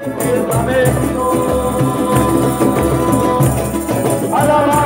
¡Viva México! ¡A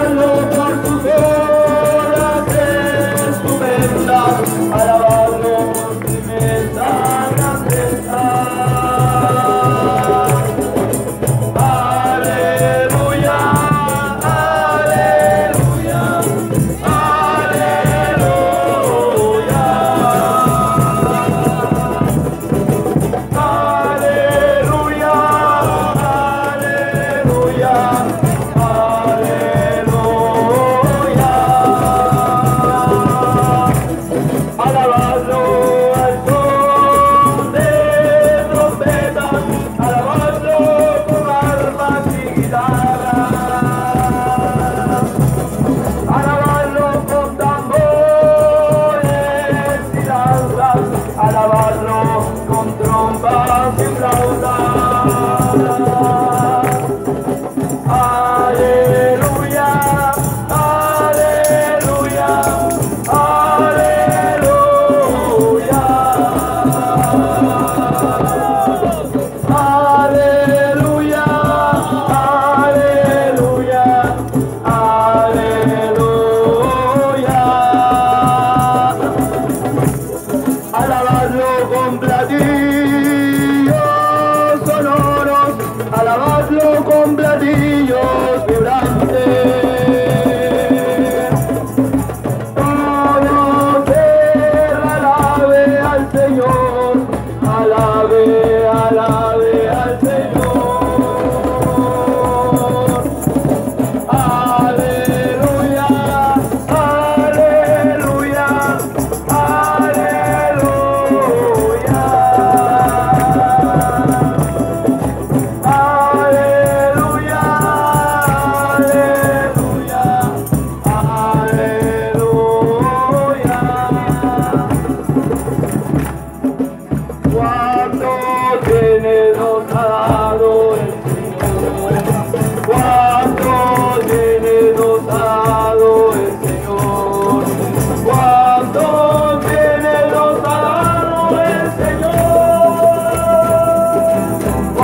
Vai dar